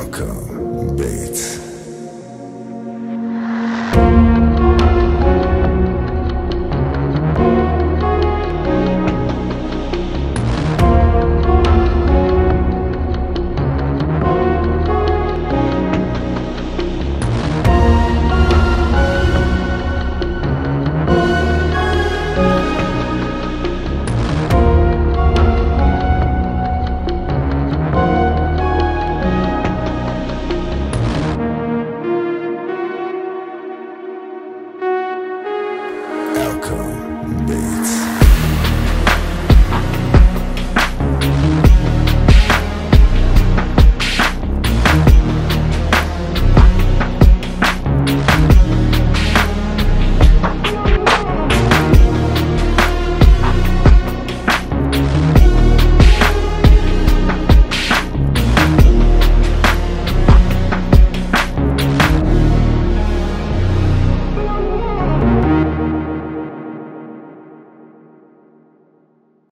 Welcome, Bates.